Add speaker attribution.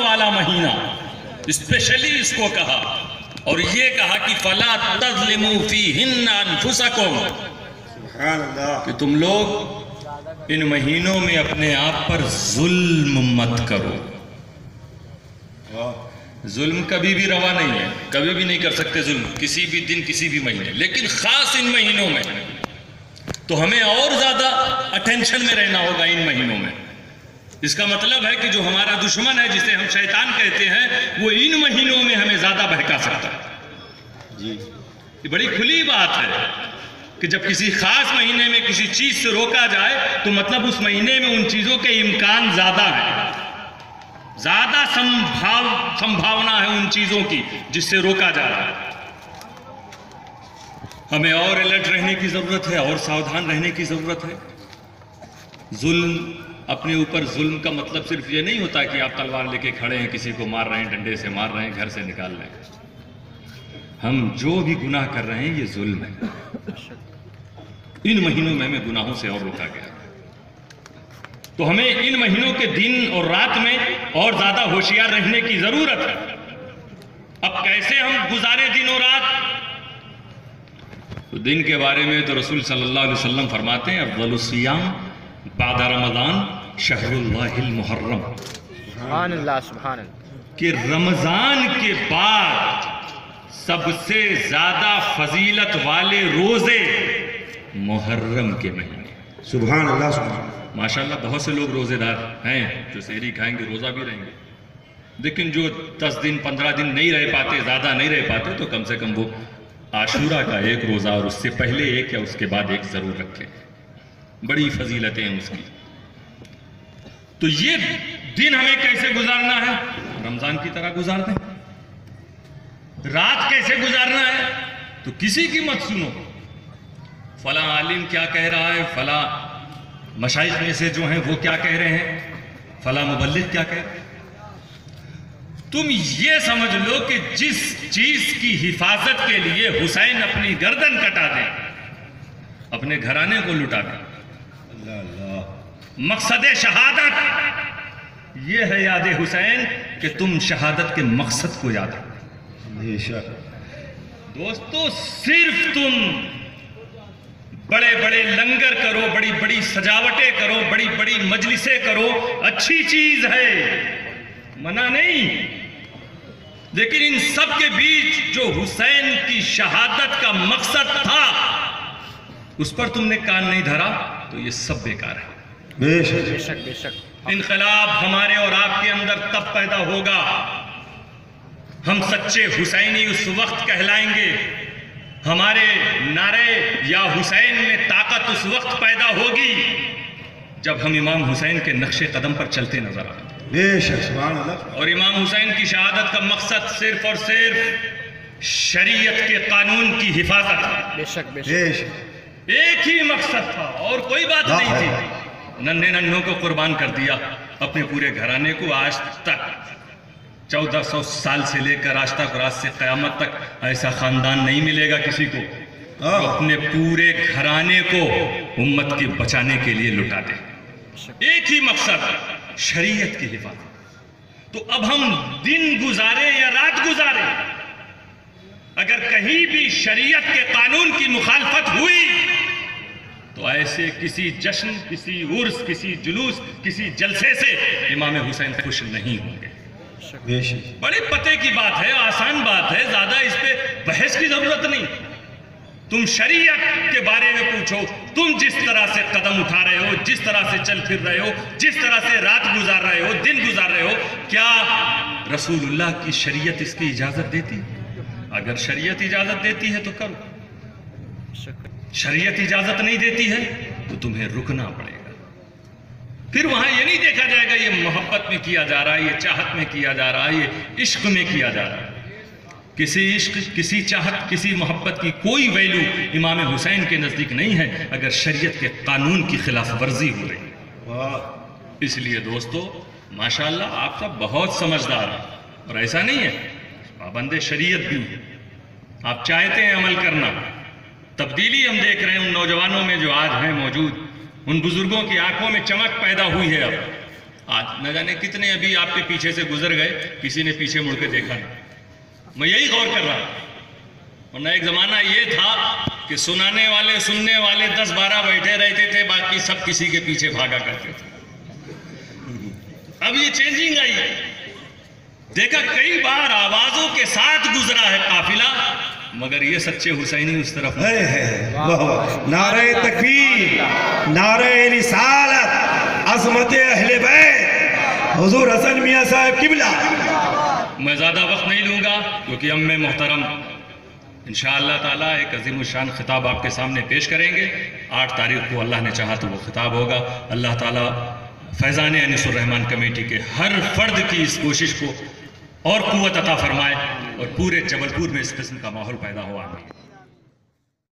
Speaker 1: والا مہینہ۔ اسپیشلی اس کو کہا۔ اور یہ کہا کہ فلا تظلموا فیہن انفسکم۔
Speaker 2: سبحان اللہ
Speaker 1: کہ تم لوگ ان مہینوں میں اپنے آپ پر ظلم مت کرو۔ ظلم کبھی بھی روا نہیں ہے۔ کبھی بھی نہیں کر سکتے ظلم۔ کسی بھی دن کسی بھی مہینے۔ لیکن خاص ان مہینوں میں۔ تو ہمیں اور زیادہ اٹینشن میں رہنا ہوگا ان مہینوں میں۔ اس کا مطلب ہے کہ جو ہمارا دشمن ہے جسے ہم شیطان کہتے ہیں وہ ان مہینوں میں ہمیں زیادہ بہکا سکتا ہے۔
Speaker 2: جی۔
Speaker 1: یہ بڑی کھلی بات ہے کہ جب کسی خاص مہینے میں کسی چیز سے روکا جائے تو مطلب اس مہینے میں ان چیزوں کے امکان زیادہ ہے زیادہ سمبھاو سمبھاونا ہے ان چیزوں کی جس سے روکا جا رہا ہے۔ ہمیں اور الرٹ رہنے کی ضرورت ہے اور ساودھان رہنے کی ضرورت ہے۔ ظلم اپنے اوپر ظلم کا مطلب صرف یہ نہیں ہوتا کہ آپ تلوار لے کے کھڑے ہیں، کسی کو مار رہے ہیں، ڈنڈے سے مار رہے ہیں، گھر سے نکال رہے ہیں۔ ہم جو بھی گناہ کر رہے ہیں، یہ ظلم ہے۔ ان مہینوں میں ہمیں گناہوں سے اور روکا گیا۔ تو ہمیں ان مہینوں کے دن اور رات میں اور زیادہ ہوشیار رہنے کی ضرورت ہے۔ اب کیسے ہم گزارے دن اور رات؟ تو دن کے بارے میں تو رسول صلی اللہ علیہ وسلم فرماتے ہیں، افضل الصیام بعد رمضان۔ شہر اللہ المحرم.
Speaker 3: سبحان اللہ سبحان اللہ.
Speaker 1: کہ رمضان کے بعد سب سے زیادہ فضیلت والے روزے محرم کے مہینے
Speaker 2: سبحان اللہ سبحان اللہ۔
Speaker 1: ماشاءاللہ بہت سے لوگ روزے دار ہیں جو سحری کھائیں گے روزہ بھی رہیں گے۔ لیکن جو دس دن پندرہ دن نہیں رہ پاتے زیادہ نہیں رہ پاتے تو کم سے کم وہ عاشورہ کا ایک روزہ اور اس سے پہلے ایک یا اس کے بعد ایک ضرور رکھیں۔ بڑی فضیلتیں ہیں اس کی۔ تو یہ دن ہمیں کیسے گزارنا ہے؟ رمضان کی طرح گزار دیں رات کیسے گزارنا ہے؟ تو کسی کی مت سنو۔ فلاں عالم کیا کہہ رہا ہے؟ فلاں مشائق میں سے جو ہیں وہ کیا کہہ رہے ہیں؟ فلاں مبلغ کیا کہہ رہے ہیں؟ تم یہ سمجھ لو کہ جس چیز کی حفاظت کے لیے حسین اپنی گردن کٹا دیں، اپنے گھرانے کو لٹا دیں۔
Speaker 2: اللہ اللہ۔
Speaker 1: مقصد شہادت۔ یہ ہے یاد حسین کہ تم شہادت کے مقصد کو یاد رکھو۔ دوستو صرف تم۔ بڑے بڑے لنگر کرو بڑی بڑی سجاوٹیں کرو بڑی بڑی مجلسیں کرو اچھی چیز ہے۔ منع نہیں۔ لیکن ان سب کے بیچ جو حسین کی شہادت کا مقصد تھا اس پر تم نے کان نہیں دھرا تو یہ سب بیکار ہے۔
Speaker 2: بے شک
Speaker 3: بے شک بے شک
Speaker 1: انقلاب ہمارے اور آپ کے اندر تب پیدا ہوگا۔ ہم سچے حسینی اس وقت کہلائیں گے۔ ہمارے نعرے یا حسین میں طاقت اس وقت پیدا ہوگی جب ہم امام حسین کے نقش قدم پر چلتے نظر آئیں۔
Speaker 2: بے شک سبحان اللہ۔
Speaker 1: اور امام حسین کی شہادت کا مقصد صرف اور صرف شریعت کے قانون کی حفاظت۔ ہے
Speaker 3: بے شک بے شک
Speaker 1: ایک ہی مقصد تھا اور کوئی بات نہیں۔ تھی۔ ننھے ننھوں کو قربان کر دیا اپنے پورے گھرانے کو آج تک۔ چودہ سو سال سے لے کر آج تک آج سے قیامت تک ایسا خاندان نہیں ملے گا کسی کو۔ اپنے پورے گھرانے کو امت کے بچانے کے لیے لٹا دے۔ ایک ہی مقصد شریعت کی حفاظت۔ تو اب ہم دن گزارے یا رات گزارے اگر کہیں بھی شریعت کے قانون کی مخالفت ہوئی تو ایسے کسی جشن کسی عرس کسی جلوس کسی جلسے سے امام حسین خوش نہیں ہوں گے۔ بڑے پتے کی بات ہے آسان بات ہے زیادہ اس پہ بحث کی ضرورت نہیں۔ تم شریعت کے بارے میں پوچھو تم جس طرح سے قدم اٹھا رہے ہو جس طرح سے چل پھر رہے ہو جس طرح سے رات گزار رہے ہو دن گزار رہے ہو کیا رسول اللہ کی شریعت اس کی اجازت دیتی؟ اگر شریعت اجازت دیتی ہے تو کرو۔ شریعت اجازت نہیں دیتی ہے تو تمہیں رکنا پڑے گا۔ پھر وہاں یہ نہیں دیکھا جائے گا یہ محبت میں کیا جا رہا ہے یہ چاہت میں کیا جا رہا ہے یہ عشق میں کیا جا رہا ہے۔ کسی عشق کسی چاہت کسی محبت کی کوئی ویلو امام حسین کے نزدیک نہیں ہے اگر شریعت کے قانون کی خلاف ورزی ہو رہی اس لیے دوستو ماشاءاللہ آپ سب بہت سمجھدار ہیں اور ایسا نہیں ہے پابند شریعت بھی ہیں۔ آپ چاہتے ہیں عمل کرنا۔ تبدیلی ہم دیکھ رہے ہیں، ان نوجوانوں میں جو آج ہیں موجود، ان بزرگوں کی آنکھوں میں چمک پیدا ہوئی ہے اب۔ آج نہ جانے کتنے ابھی آپ کے پیچھے سے گزر گئے، کسی نے پیچھے مڑ کے دیکھا نہیں۔ میں یہی غور کر رہا ہوں۔ ورنہ ایک زمانہ یہ تھا کہ سنانے والے، سننے والے دس بارہ بیٹھے رہتے تھے، باقی سب کسی کے پیچھے بھاگا کرتے تھے۔ اب یہ چینجنگ آئی۔ ہے دیکھا، کئی بار آوازوں کے ساتھ گزرا ہے قافلہ۔ مگر یہ سچے حسینی اس طرف
Speaker 2: نعرہ تکبیر نعرہ رسالت عظمت اہل بیت۔ حضور حسن میاں صاحب قبلہ۔
Speaker 1: میں زیادہ وقت نہیں لوں گا کیونکہ ام محترم انشاءاللہ تعالیٰ ایک عظیم الشان خطاب آپ کے سامنے پیش کریں گے۔ آٹھ تاریخ کو اللہ نے چاہا تو وہ خطاب ہوگا۔ اللہ تعالیٰ فیضان انیس الرحمن کمیٹی کے ہر فرد کی اس کوشش کو اور قوت عطا فرمائے۔ اور پورے جبل پور میں اس قسم کا ماحول پیدا ہوا ہے۔